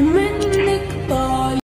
make